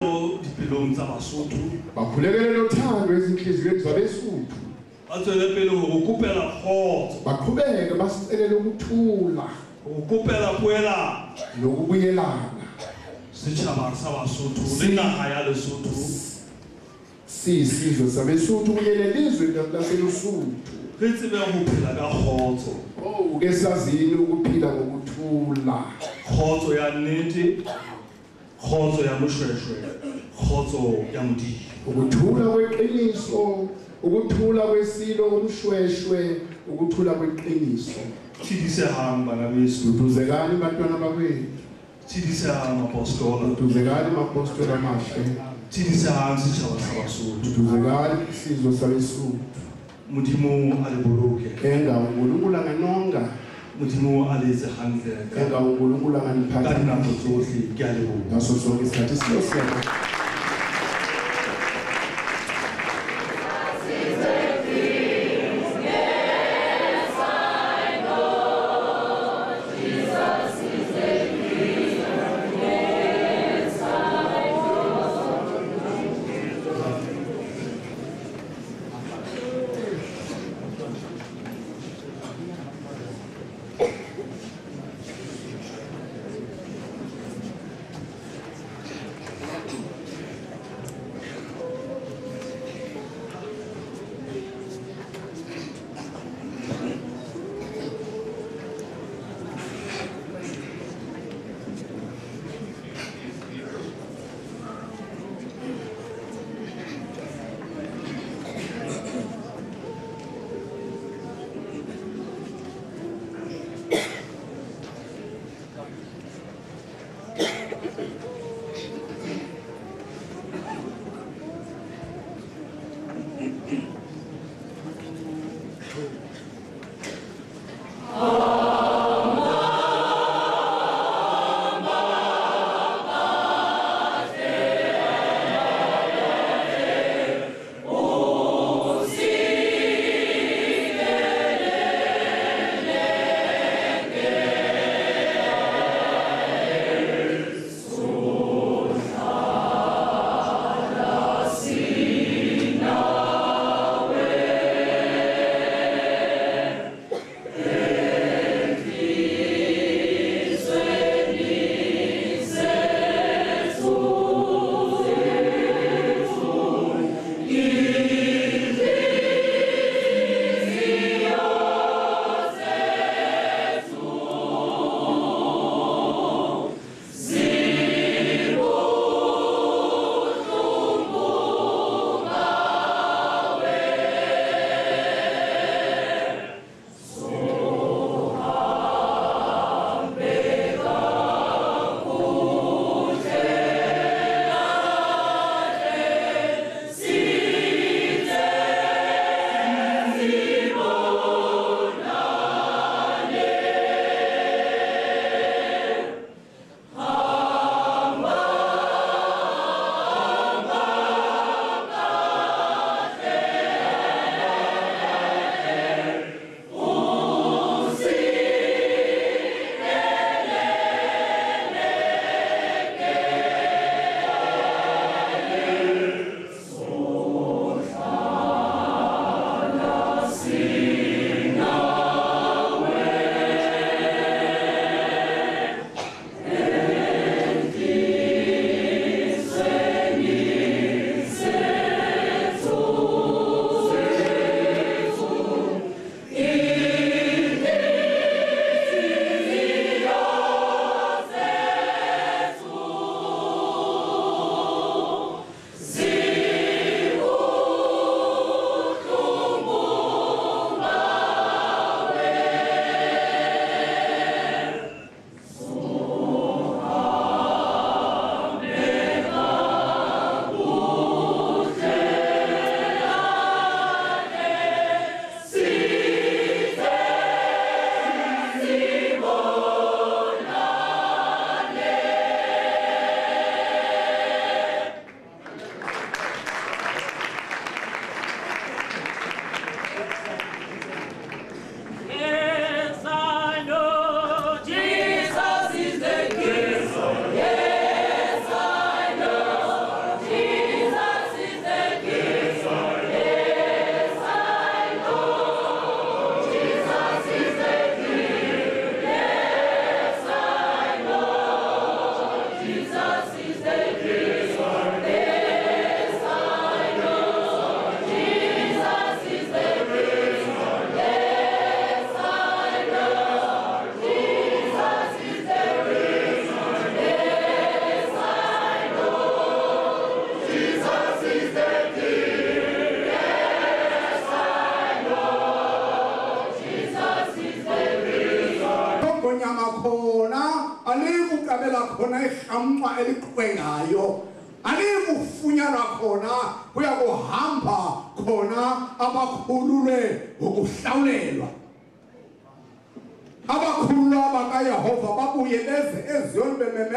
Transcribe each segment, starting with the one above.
dipelong tsa basotho bakhulekele nothando ezinhliziyweni zabesuthu ba tswele pele go kopela kgotso. Baqhubeke basicelele ukuthula. Go kopela poelano. Nokubuyelana setšhaba sa basotho le naga ya lesotho. Siyisizwe sabesuthu kunye nelizwe laselusuthu re tsebe go phela ka kgotso. Oh ke sazini ukuphila ngokuthula. Kgotso ya nnete kgotso ya mošwešwe kgotso ya modimo ukuthula kweqiniso ukuthula kwesilo umshweshwe ukuthula kweqiniso. Tshedisegang bana beso. Duduzekani bantwana bakwethu. Tshedisegang apostola. Duduzekani mapostoli amahle. Tshedisegang setšhaba sa basotho duduzekani isizwe sabesuthu modimo a le boloke. Enga unkulunkulu anganonga modimo a le etse gantle ka dinako tsotlhe ke a leboga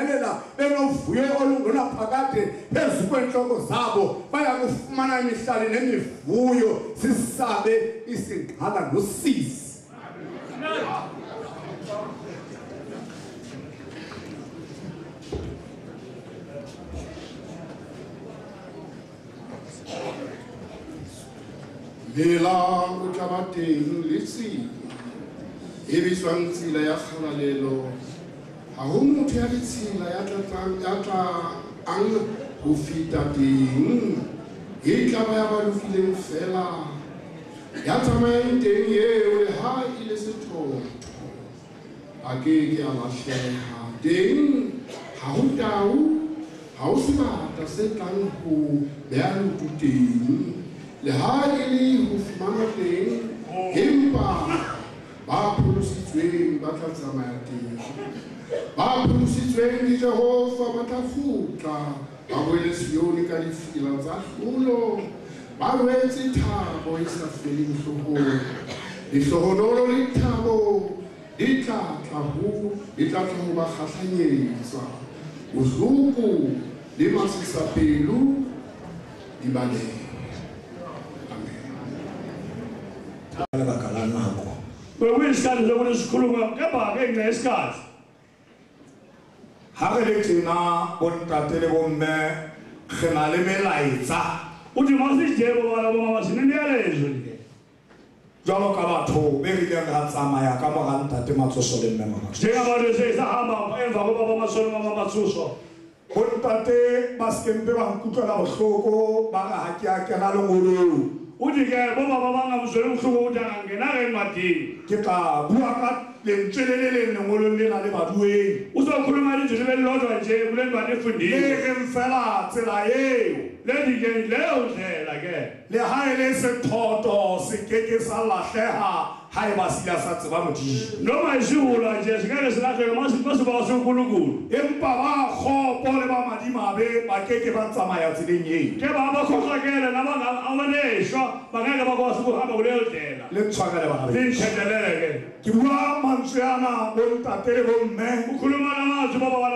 bememelela benovuyo olungunaphakade phezu kweentloko zabo baya kufumana imihlali nemivuyo sisabe isingqala nosisi lela o tla ba teng le tsela e bitswang tsela ya kgalalelo ga go motho ya ditshela ya tlatlang- ya tlang go feta teng e tla ba ya ba lofileng fela ya tsamayang teng eo le ha e le sethotho a ke ke a lahlega teng ga go tau ga o sebata se tlang go beya leoto teng le ha e le go fumana teng empa ba pholositsweng ba tla tsamaya teng ba pholositsweng le jehova ba tla futla ba boele sione ka difila tsa tlholo ba rwetse thabo e sa feleng tlhogong lehlohonolo le thabo di tla tla ho di tla tla ho ba kgahlanyetsa bohloko le masisapelo di baleng ka lebaka la nako bekuyisikhathi sokuthi sikhuluma kepha ke ngenxa yesikhathi ga re le tena bontate le bomme re na le melaetsa. Uthi masijebo bana bomama sinemiyalezo ke? Jalo ka batho be rileng ra tsamaya ka mora ntate matsoso le mme mamatso njengabantu emva mama bontate ba sekempe ba nkutlwela bohloko ba re ga ke a kena lengolong. Uthi ke bobaba bangamzweli ubuhlungu ukuthi angangena ke encwadini ke tla bua ka lentsweleleleng lengolong lena le badueng o sa khuluma le jesu belilodwa nje kulendwa nefundile le reng fela tsela eo. Le dikeng leo ndlela ke. Lehae le e sethoto se keke sa lahlega ha e ba sila sa tseba modimo. Noma seola nje se ka re se latlhele ma sebao se golokolo empa ba kgopo le ba madimabe ba keke ba tsamaya tseleng eo. Ke ba ba kgotlakele na ba abaneswa ba kake ba kwa seboga ba go le lotlela ke bua mantswe ana bontate le bomme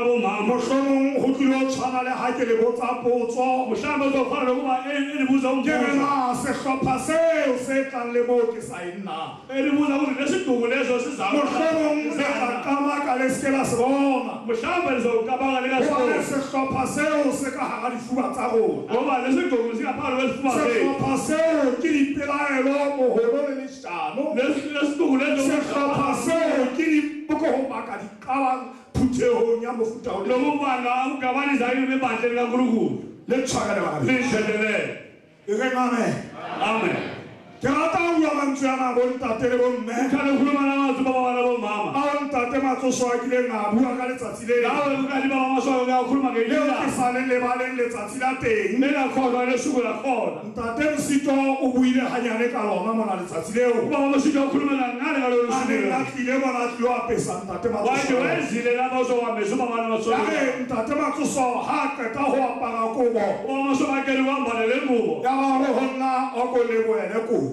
bomama mohlomong go tlile o tshwana le ha ke le botsa potso mhlawumbe uzofana nokuba elibuza ke umbuzo rena sehlopha seo se tlang le moo ke sa e nnang elibuza ukuthi lesiduku leso mohlomong le tla kamaka le seke la se bona mhlawumbe lizowucabanga gobane likasiduku sehlopha seo se ka hara difuba tsa rona ngoba lesiduku singaphakathi kwesifuba sethu sehlopha seo sehlopha seo ke dipoko go maka di qabang phuthegong ya mofutao le go bana bokabane sabe be batle ka bolokong le tshwaka lebaka letlhetelele e reng amen amen. Terata uyama ntsuyana bo ntate le bo mme. Ka le huluma na batho ba ba le bo mama. Ha o ntate matsoso a kile nga bua ka letsatsi le. Ha o ka di ba le. Ke sale le le letsatsi la teng. Ne la khona le suku la khona. Ntate Msito o buile hanyane ka lona mona letsatsi leo. Ba ba Msito o khuluma na ngale ka lona letsatsi. Ha ke le bona tlo a pesa ha ka ta ho apara kobo. Ba mama so ba ke le wa mbale le kobo. Nna o ene kobo.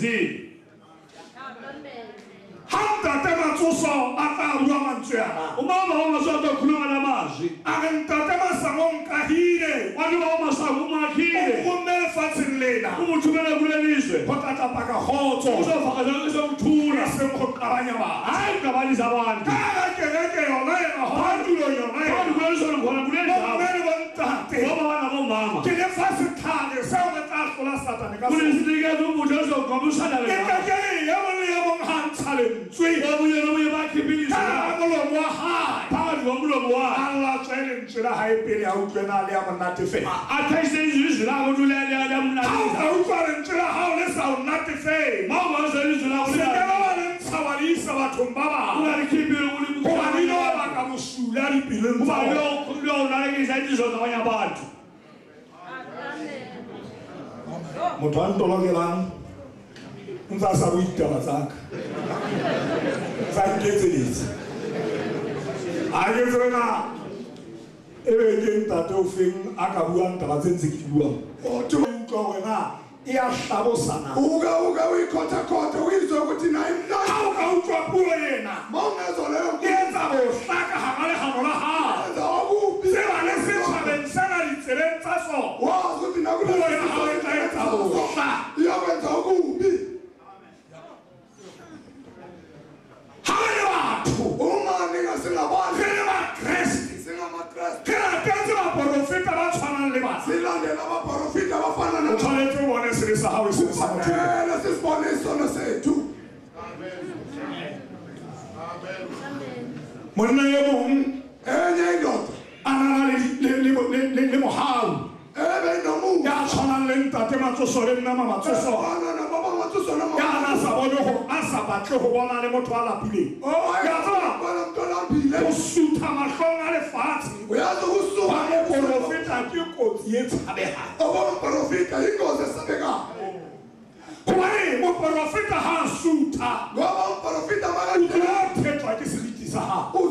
dizer ntatamatsuso akarwa lena nzwi obuye bakhiphiliswa la ma la na ntse a sa boitaba tsaka tsa nketseditse a ke tsena e be ke ntate o feng a ka buang taba tse ntse ke buang utlwa wena e a hlabosana uke uke uyikhothakhotha uyizwe ukuthi naye mnandi. O ka utlwa puo ena ma ungezwa leyo e etsa bohlaka gama legano la gago tseba le setšhabeng sena ditseleng tsa sona wazi ukuthi puo ya gago e tla etsa bohla iyakwenza okubi batho omamega se nga bone re le bakreste se nga makreste ke latetse baporofeta ba tshwanang le batse landela baporofeta ba fanana o tshwanetse o bone sele sa gago sele sa motho ene se se bone sone sethu monna yo mongwe enye indoda a rana le mogau ebe nomu ya tshwanang le ntate matsosole nna ma matsosole nababa matsusona ya ana sa bone go a sa batle go bona le motho a lapileng. Go sutha matlhong a lefatshe. Ba moporofeta ke kotsi e tshabegang yingozi esabekayo gobane moporofeta ga a sutha. O tlo phetwa ke seriti sa gago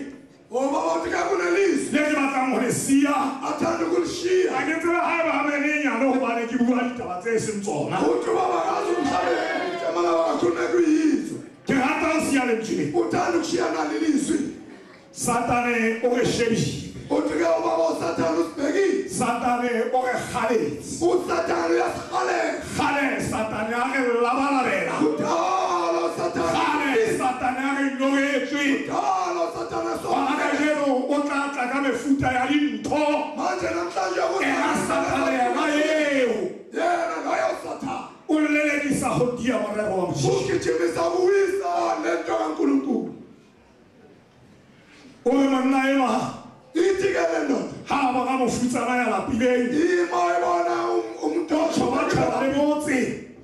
lezima tsamogolesiya a ke tsebe gae ba gamenenyane gobane ke bua ditaba tse e seng tsona ke rata Satan siya lentsweng satane o re shebile Satan ubaba usathane usibhekile. Satane orehalesi Satan uyasihalesa hale satane arelabalabela kudala Satan hale Satan areloketswi kudala. Usathane gona ka sonke jeno o tla tla ka mefuta ya dintho. Manje namhlanje ena satane yena eo yena loyo sathane o lelekisa go dia morero wa modimo ugijimisa kuwisa lento kankulunkulu. O re monna ema? Ithi ke le ndoda. Ga ba ka mofutsana ya lapileng. Ima ebona umuntu tšhobatšhoba le motse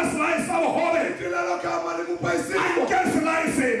Akaslice our holy. Akaslice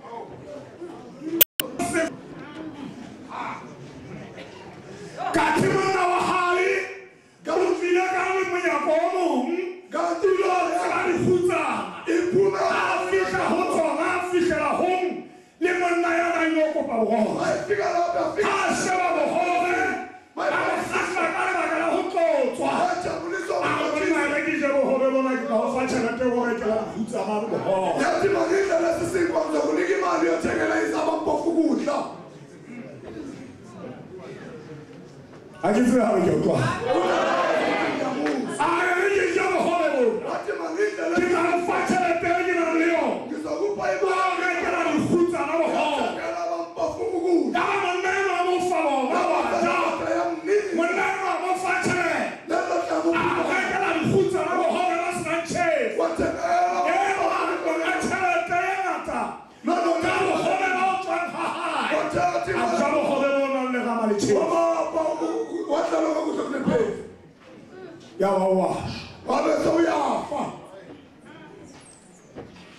你是不是还没？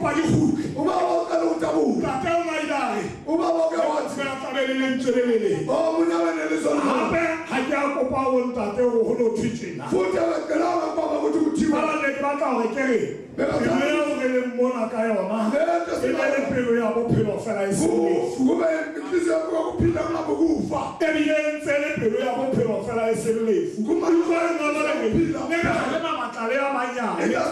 ubali hook ubabokela utabuka kamayidari ubaboke wathi afanele ntshelelele omunye nelizwe hape haja kopa o ntate go go thutshena futhi abacela baba ukuthi kuthiwa abaneti batla gore kere pelo ya gore le mmona ka yona. E be le pelo ya bophelo fela e sekube inhliziyo yakho yokuphila kungabe kufa. Ebile e ntse le pelo ya bophelo fela e se lefu. Kumaluka engaba le ngephila nengale mamatlale a manyane. E a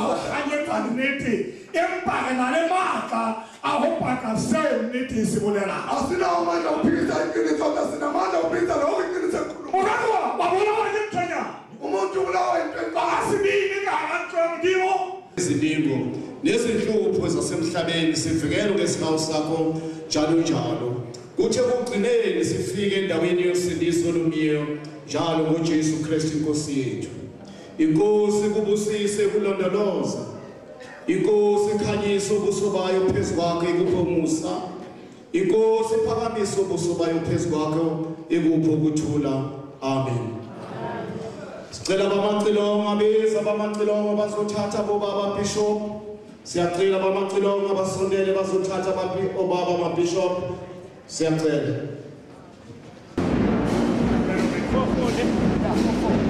go ganyetsa nnete. Empa re na le maatla a go paka seo nnete e se bolelang asinawo amandla okuphikisa iqiniso kodwa sinamandla okuphikisa lokho iqiniso o ekhuluma ka tloa wa bolawa ke nthonyana umuntu ubulawa ba yintwenqasi sibini ka hara ntlo ya modimo. Izilingo nezinhlupho zasemhlabeni sivikelwe ngesihawu sakho njalo njalo kuthi ekugcineni sifike endaweni yosindiso lomyeo njalo ngojesu kristu inkosi yethu. Inkosi kubusise kulondoloza. Inkosi ikhanyise ubuso bayo phezu kwakho ikuphe umusa inkosi iphakamise ubuso bayo phezu kwakho ikuphe ukuthula amen. Sicela bamacilongo abeza bamacilongo bazothatha bobaba bishop. Siyacela bamacilongo basondele bazothatha obaba mabishop. Siyacela. umhlali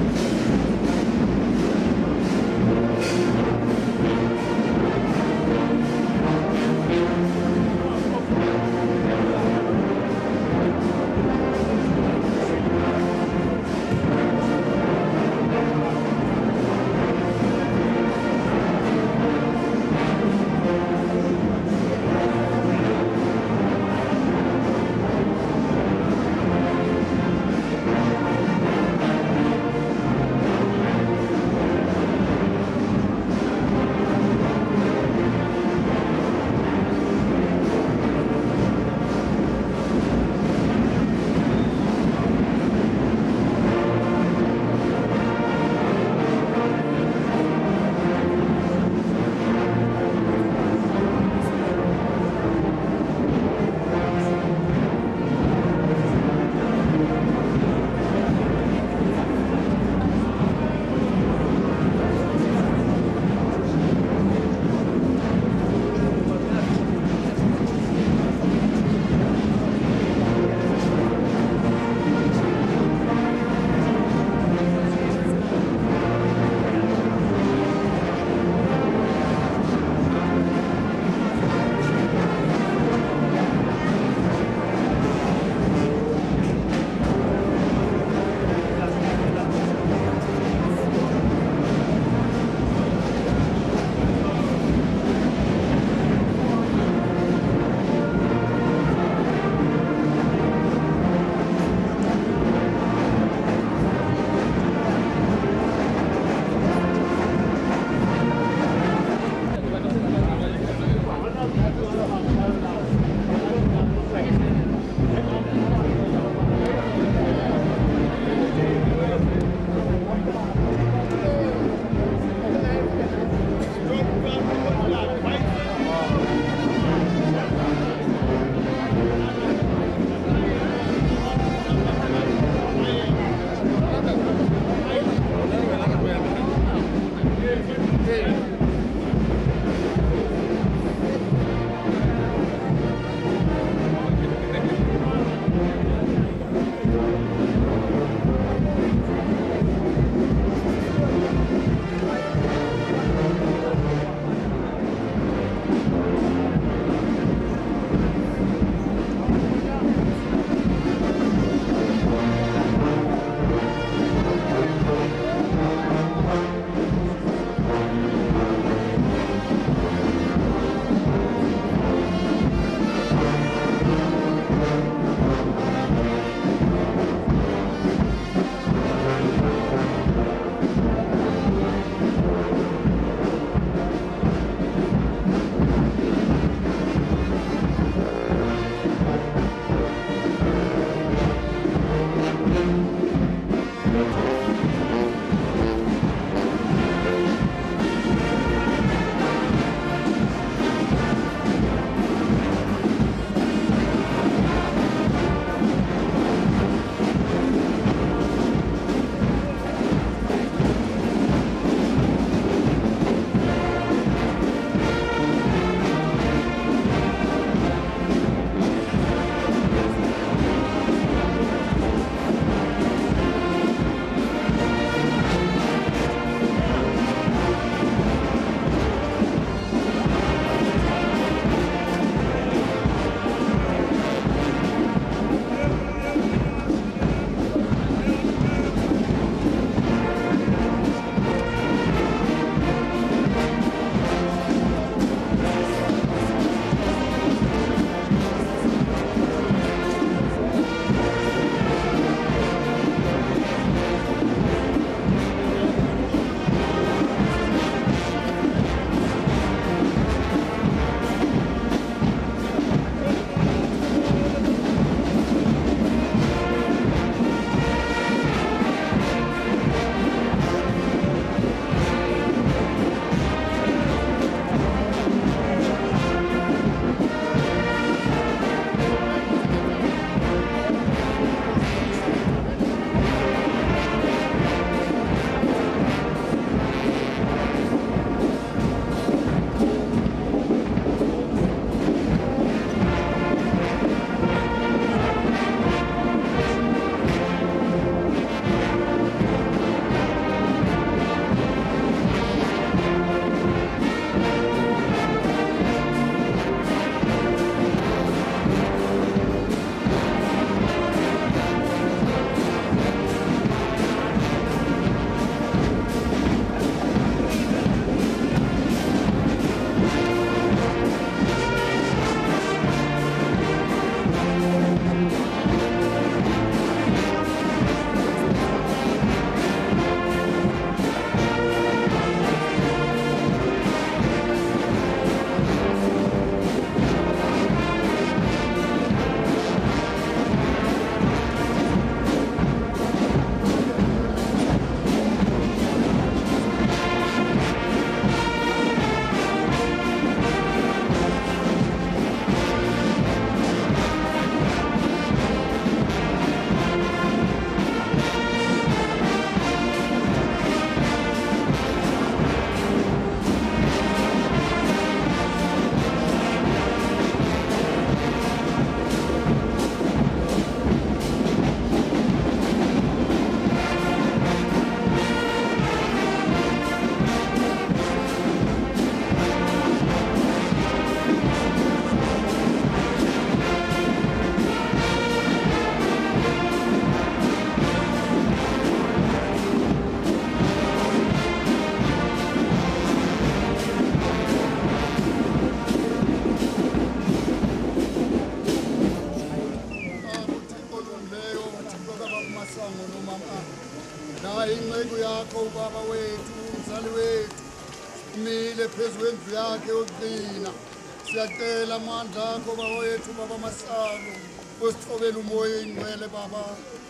siyacela amandla baba wethu baba mahlalo wesithobela umoya ingcwele baba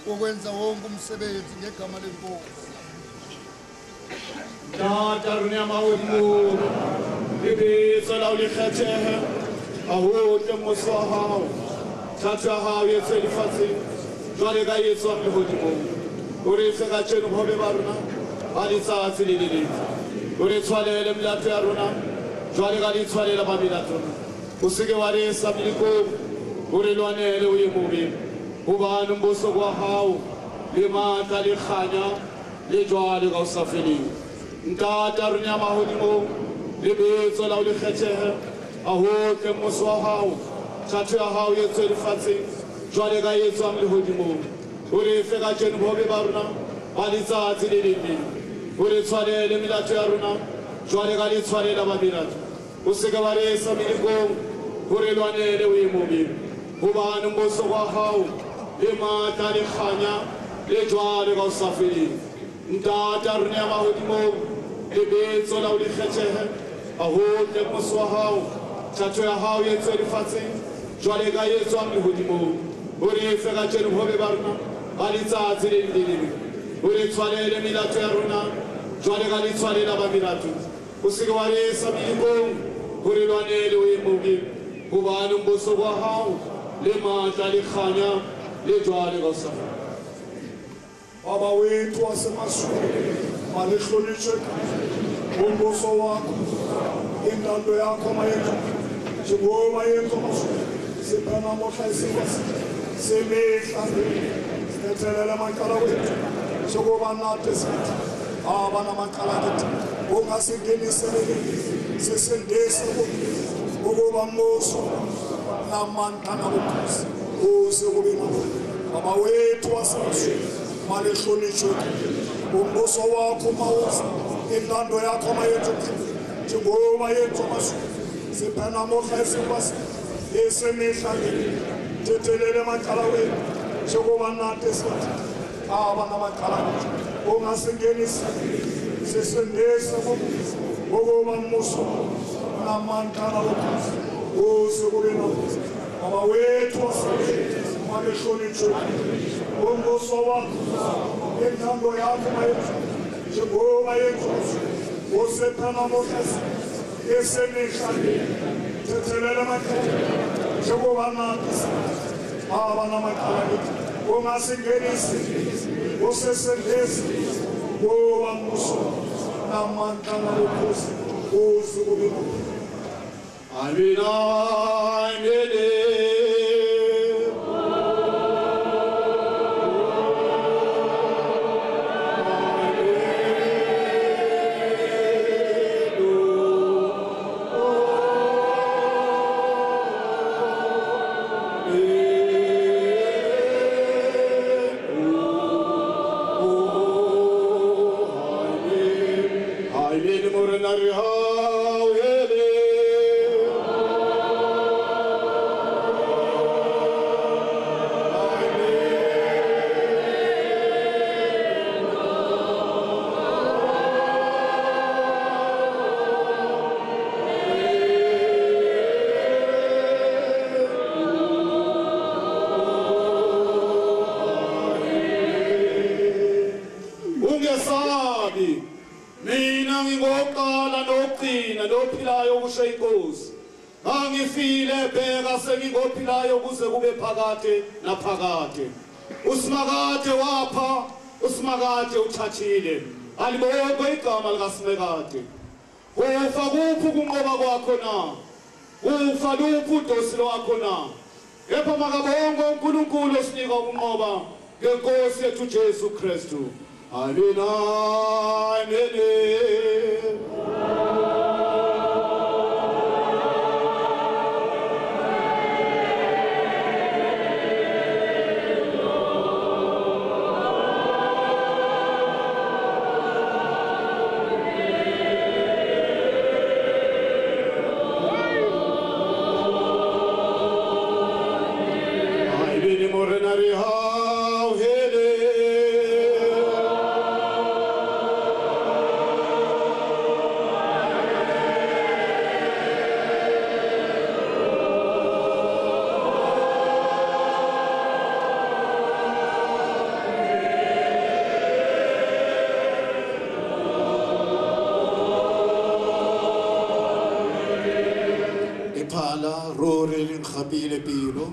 wokwenza wonke umsebenzi ngegama lenkosi. Tata maomo le bitso la o le kgethehe a hotle mose wa hao thato ya hao e tswe lefatsheng jwale ka e wa lehodimong o re bobe ba rona ba letsatsi le le letsi o re tshwalele melato ya rona jwale ka tshwalela ba melato usikiwaresa mlikumu ulilwanele uyimubi ubani umbuso kwahawu limata likhanya lijwali kausafeliwe ntata rinyamahoningou lebitso la o le kgethehe a hotle moso wa gago kgatho ya gago e tswe lefatsheng jwale ka e tswang legodimong o re fe ka jeno bobe ba rona ba letsatsi le lengweng o re tshwanele melato ya rona jwale ka le tshwanela babelato o seke ba re esa melekong urelwanele wimuviri kubantu mbuso kwahawu? Imata likhanya lijwale kwausafiri ntata rinya mahudimo libitso la ulikhethehe ahudle kumusi wa hawu thatho ya hawu yetse lifatsheng jwale ka yetso a lehodimong o re efe ka tsene gobe ba rona ka letsatsi le le lengwe o re tshwalele melato ya rona jwale ka letshwalela ba melato o seke wa resa melekong gore lwanele o e mogimo قبان بصبها لما تلي تلخنا لجوال غصف بابا وين تواسم السوري مالك لنشك ومبصواك إن دادو ياكم أيكم جبوه ما يكم سبنا مخيسي بس سميت أخي ستتلل من كلاويت شغوبانا تسمت آبانا من كلاويت وغاسي جيني سرقي سسندي سبوك mugobamooso namantanamukas ose kubina mama wethu wasasu malihlonitshweni umbuso wakho mawuza intando yakho mayethu njengoba yethu masu siphana mohla esikwasi esemihla ngeni thethelele macala wethu. Njengoba nathi esiwathi aba namacala wethu ungasingenisi sisindenise ngokuba mbuso hakuna mankala lopasi usikulina lopasi mama wethu waseethu makehlonitshwe umbuso wakho intando yakho mayethu njengoba yenkosi osephanamotasi esemihlaleni thethelela amakhaya njengoba nathi abanamaqala bethu ungasingenisi usesendezi ngoba mbuso namandla nalokhosi uzukulinoa I Adonai it. Mina ngingoqala nokugcina nophilayo ukusho inkosi. Angifile bheka sengingophilayo kuze kube phakade naphakade. Usimakade wapha usimakade uthathile. Alibonke igama likasimekade ufa kuphi ukunqoba kwakho na? Ufa luphi udosi lwakho na? Kepha makabonke unkulunkulu osinika ukunqoba ngenkosi yethu jesu kristu. Harinaneri رور الخبيل بيلو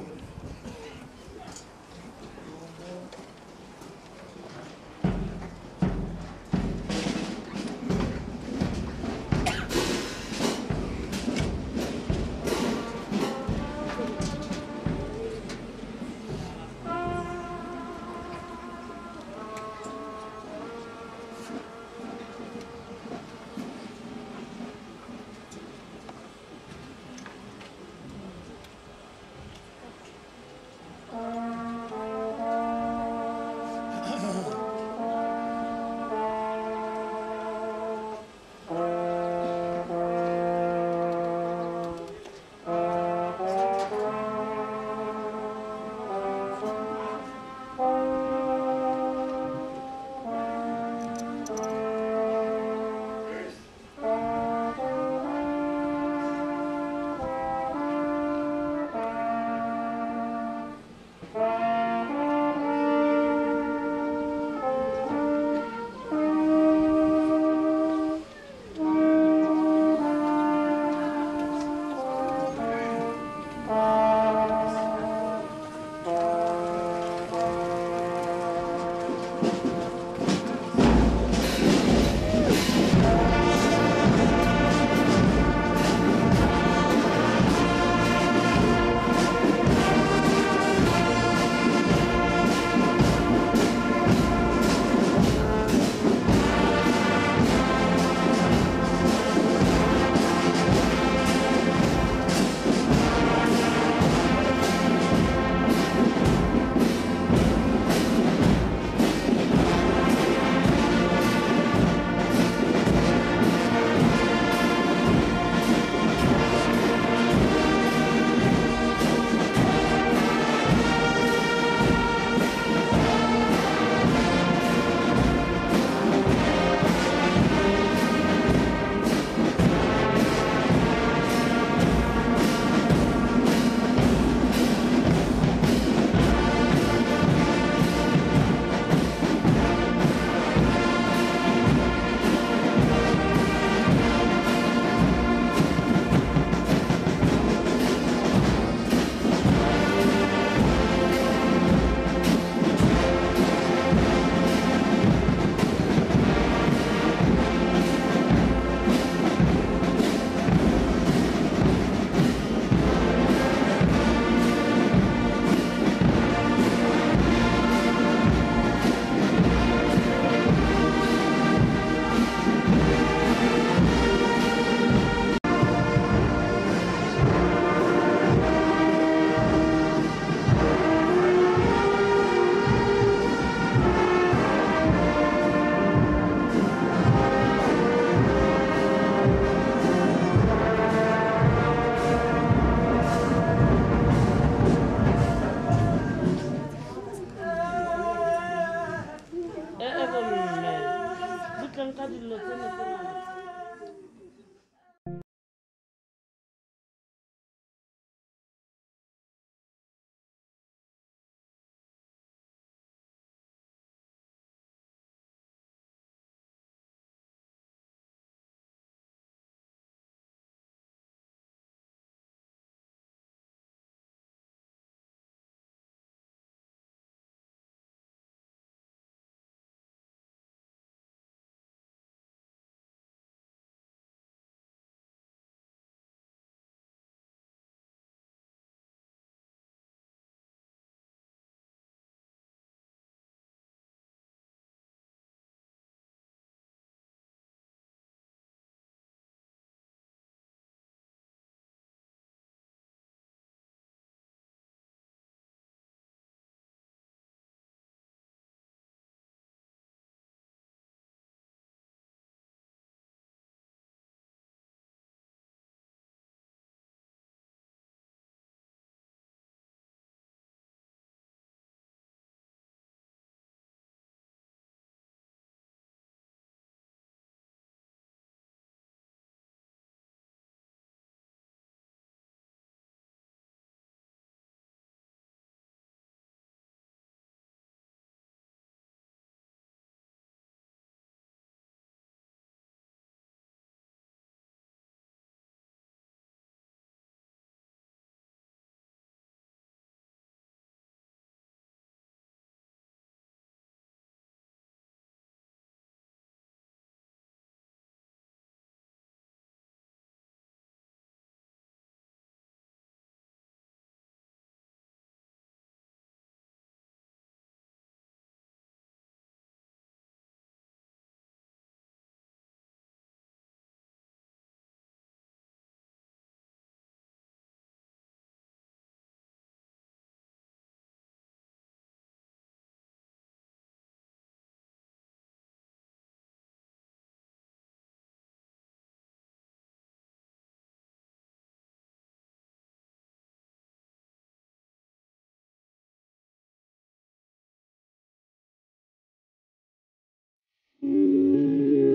Mm-hmm.